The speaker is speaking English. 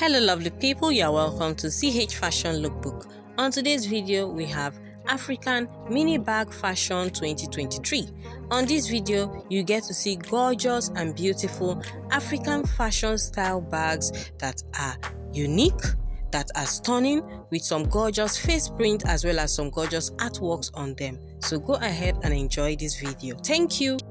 Hello lovely people, you are welcome to CH Fashion Lookbook. On today's video, we have African Mini Bag Fashion 2023. On this video, you get to see gorgeous and beautiful African fashion style bags that are unique, that are stunning with some gorgeous face print as well as some gorgeous artworks on them. So go ahead and enjoy this video. Thank you.